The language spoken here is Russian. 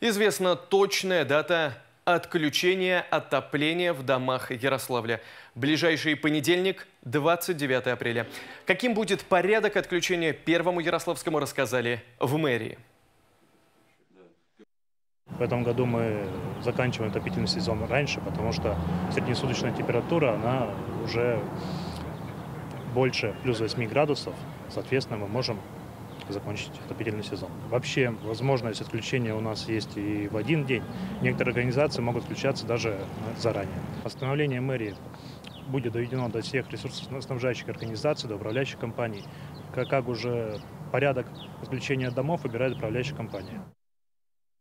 Известна точная дата отключения отопления в домах Ярославля. Ближайший понедельник, 29 апреля. Каким будет порядок отключения первому Ярославскому, рассказали в мэрии. В этом году мы заканчиваем отопительный сезон раньше, потому что среднесуточная температура, она уже больше плюс 8 градусов. Соответственно, мы можем закончить отопительный сезон. Вообще, возможность отключения у нас есть и в один день. Некоторые организации могут включаться даже заранее. Постановление мэрии будет доведено до всех ресурсоснабжающих организаций, до управляющих компаний, как уже порядок отключения домов выбирает управляющая компания.